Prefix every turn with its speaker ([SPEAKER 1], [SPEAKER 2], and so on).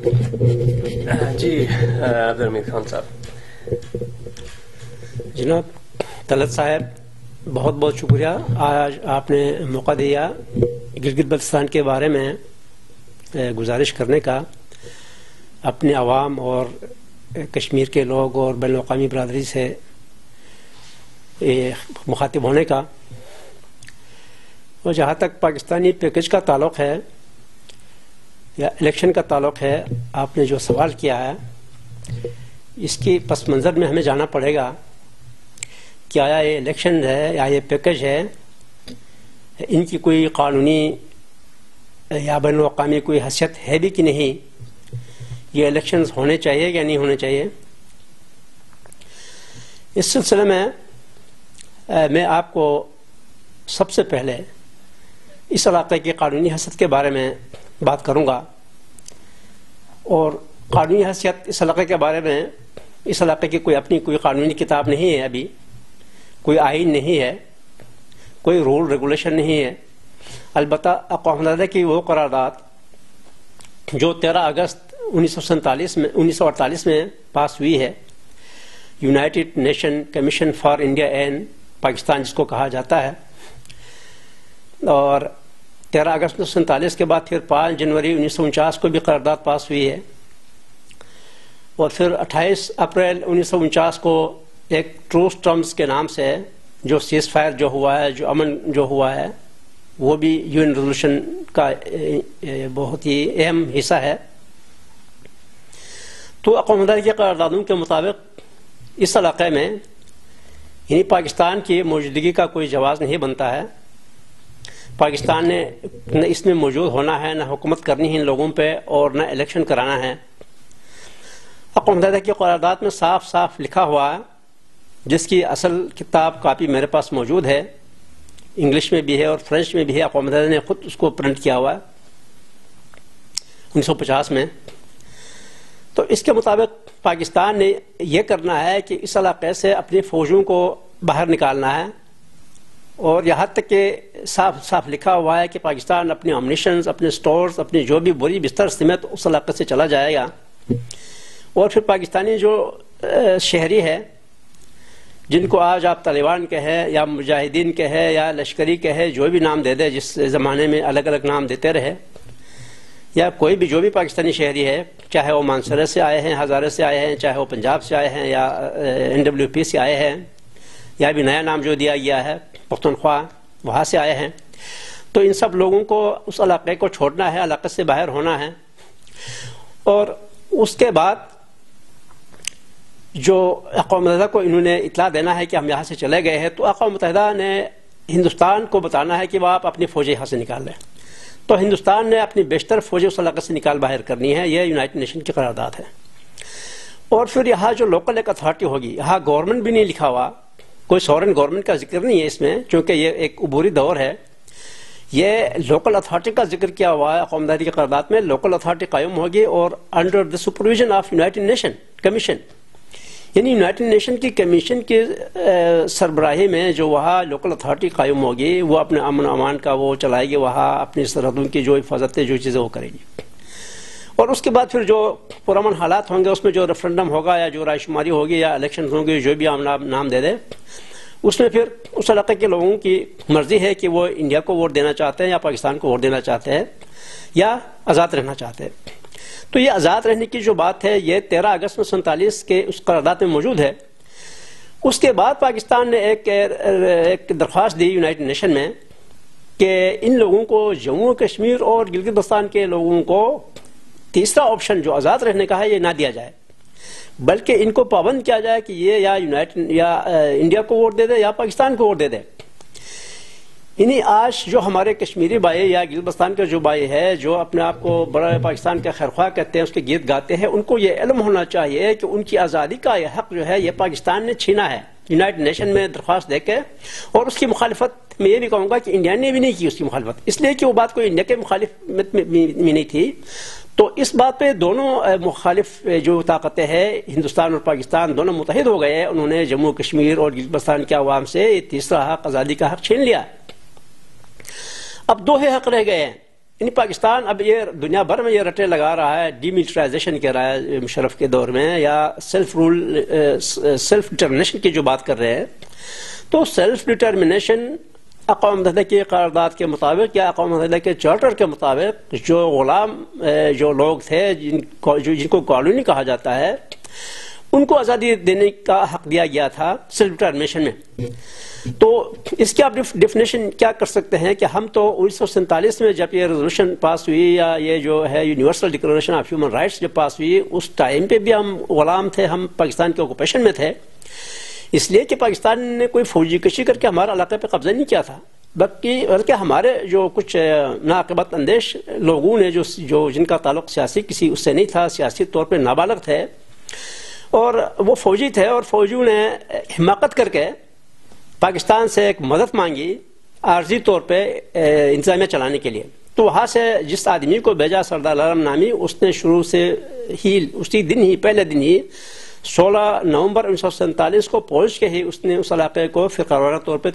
[SPEAKER 1] जी अब्दुल हमीद खान साहब।
[SPEAKER 2] जनाब, तलत साहब, बहुत बहुत शुक्रिया। आज आपने मौका दिया गिलगित बल्तिस्तान के बारे में गुजारिश करने का। अपने आवाम और कश्मीर के लोग और बैन अवी बरदरी से मुखातिब होने का। और जहाँ तक पाकिस्तानी पैकेज का ताल्लुक है या इलेक्शन का ताल्लुक है, आपने जो सवाल किया है, इसकी पस मंज़र में हमें जाना पड़ेगा कि आया ये इलेक्शन है, या ये पैकेज है, इनकी कोई कानूनी या बैन अवी कोई हैसियत है भी कि नहीं, ये इलेक्शंस होने चाहिए या नहीं होने चाहिए? इस सिलसिले में मैं आपको सबसे पहले इस इलाके की कानूनी हैसियत के बारे में बात करूँगा। और कानूनी हैसियत इस इलाके के बारे में, इस इलाके की कोई अपनी कोई कानूनी किताब नहीं है अभी। कोई आइन नहीं है। कोई रूल रेगुलेशन नहीं है। अलबत् अकवा की वो करारदाद जो तेरह अगस्त उन्नीस में, उन्नीस सौ अड़तालीस में पास हुई है। United Nation Commission for India and Pakistan जिसको कहा जाता है। और तेरह अगस्त उन्नीस सौ सैंतालीस के बाद फिर पाँच जनवरी उन्नीस सौ उनचास को भी करारदाद पास हुई है। और फिर 28 अप्रैल उन्नीस सौ उनचास को एक ट्रूस टर्म्स के नाम से जो सीज फायर जो हुआ है, जो अमन जो हुआ है, वो भी यूएन रेजोल्यूशन का बहुत ही अहम हिस्सा है। तो अकवाम के करारदादों के मुताबिक इस इलाके में यानी पाकिस्तान की मौजूदगी का कोई जवाब नहीं बनता है। पाकिस्तान ने न इसमें मौजूद होना है, न हुकूमत करनी है इन लोगों पे और न इलेक्शन कराना है। अकवा मुतहदा की करारदाद में साफ़ साफ़ लिखा हुआ है, जिसकी असल किताब कापी मेरे पास मौजूद है। इंग्लिश में भी है और फ्रेंच में भी है। अकवा मुतहदा ने खुद उसको प्रिंट किया हुआ है, उन्नीस सौ पचास में। तो इसके मुताबिक पाकिस्तान ने यह करना है कि इस इलाके से अपनी फौजों को बाहर निकालना है और यहाँ तक कि साफ़ साफ़ लिखा हुआ है कि पाकिस्तान अपने अमनीशन अपने स्टोर्स अपनी जो भी बुरी बिस्तर समेत उस इलाके से चला जाएगा। और फिर पाकिस्तानी जो शहरी है, जिनको आज आप तालिबान कहे, या मुजाहिदीन के कहे, या लश्करी के कहे, जो भी नाम दे दे, जिस ज़माने में अलग अलग नाम देते रहे, या कोई भी, जो भी पाकिस्तानी शहरी है, चाहे वो मानसरे से आए हैं, हज़ारे से आए हैं, चाहे वो पंजाब से आए हैं, या एन डब्ल्यू पी से आए हैं, या भी नया नाम जो दिया गया है, पख्तनख्वा वहाँ से आए हैं। तो इन सब लोगों को उस इलाके को छोड़ना है, इलाके से बाहर होना है। और उसके बाद जो अकवा मुतहदा को इन्होंने इतला देना है कि हम यहाँ से चले गए हैं तो अकवा मुतहदा ने हिंदुस्तान को बताना है कि वह आप अपनी फौजें यहाँ से निकाल लें। तो हिंदुस्तान ने अपनी बेशतर फौजें उस इलाके से निकाल बाहर करनी है, यह यूनाइटेड नेशन की करारदाद है। और फिर यहाँ जो लोकल एक अथॉरिटी होगी, यहाँ गवर्नमेंट भी नहीं लिखा हुआ कोई सॉरन गवर्नमेंट का ज़िक्र नहीं है इसमें क्योंकि ये एक उबूरी दौर है। ये लोकल अथॉरिटी का ज़िक्र किया हुआ है कौमदारी की करारदाद में। लोकल अथॉरिटी कायम होगी और under the supervision of United Nation Commission यानी यूनाइटेड नेशन की कमीशन के सरबराही में जो वहाँ लोकल अथॉरिटी कायम होगी, वो अपने अमन अमान का वो चलाएगी, वहाँ अपनी सरहदों की जो हिफाजतें जो चीज़ें वो करेगी। और उसके बाद फिर जो पुरमन हालात होंगे उसमें जो रेफरेंडम होगा या जो रायशुमारी होगी या इलेक्शन होंगे जो भी हम नाम दे दें उसमें फिर उस इलाके के लोगों की मर्ज़ी है कि वो इंडिया को वोट देना चाहते हैं या पाकिस्तान को वोट देना चाहते हैं या आज़ाद रहना चाहते हैं। तो ये आज़ाद रहने की जो बात है ये तेरह अगस्त में सैंतालीस के उस करारदाद में मौजूद है। उसके बाद पाकिस्तान ने एक, एक दरख्वास्त दी यूनाइटेड नेशन में कि इन लोगों को जम्मू कश्मीर और गिलगित बस्तान के लोगों को तीसरा ऑप्शन जो आज़ाद रहने का है, ये ना दिया जाए। बल्कि इनको पाबंद किया जाए कि ये या यूनाइटेड या इंडिया को वोट दे दे, या पाकिस्तान को वोट दे दे। इन्हीं आज जो हमारे कश्मीरी भाई या गिलबस्तान के जो भाई है, जो अपने आप को बड़ा पाकिस्तान का खैरख्वा कहते हैं, उसके गीत गाते हैं, उनको ये इलम होना चाहिए कि उनकी आज़ादी का यह हक जो है, ये पाकिस्तान ने छीना है। यूनाइटेड नेशन में दरख्वास्त देके और उसकी मुखालफत मैं ये भी कहूँगा कि इंडिया ने भी नहीं की उसकी मुखालफत। इसलिए कि वो बात कोई इंडिया के मुखालिफ में नहीं थी। तो इस बात पे दोनों मुखालिफ जो ताकतें हैं, हिंदुस्तान और पाकिस्तान, दोनों मुतहद हो गए उन्होंने जम्मू कश्मीर और गिलबस्तान के अवाम से तीसरा हक, आज़ादी का हक छीन लिया। अब दो हक रह गए हैं। यानी पाकिस्तान अब ये दुनिया भर में ये रटे लगा रहा है डीमिलिटराइजेशन कह रहा है मुशरफ के दौर में, या सेल्फ रूल सेल्फ डिटर्मिनेशन की जो बात कर रहे हैं तो सेल्फ डिटर्मिनेशन अकवा मतदा की करारदाद के मुताबिक या अकवा मतदा के चार्टर के मुताबिक जो गुलाम जो लोग थे जिनको जिनको कॉलोनी कहा जाता है उनको आज़ादी देने का हक दिया गया था सेल्फ डिटर्मिनेशन में। तो इसकी आप डिफिनेशन क्या कर सकते हैं कि हम तो उन्नीस सौ सैंतालीस में जब ये रेजोल्यूशन पास हुई या ये जो है Universal Declaration of Human Rights जब पास हुई, उस टाइम पे भी हम गुलाम थे, हम पाकिस्तान के ऑक्यूपेशन में थे। इसलिए कि पाकिस्तान ने कोई फौजी कशी करके हमारे इलाके पर कब्जा नहीं किया था, बल्कि बल्कि हमारे जो कुछ नाकबत अंदेश लोगों ने जो जो जिनका ताल्लुक सियासी किसी, उससे नहीं था, सियासी तौर पर नाबालग थे। और वो फौजी थे और फौजियों ने हिमाकत करके पाकिस्तान से एक मदद मांगी आर्जी तौर पे इंतजामिया चलाने के लिए। तो वहाँ से जिस आदमी को भेजा सरदार आलम नामी, उसने शुरू से ही, उसी दिन ही, पहले दिन ही 16 नवंबर उन्नीस को पहुँच के ही उसने उस इलाके को फिर तौर पर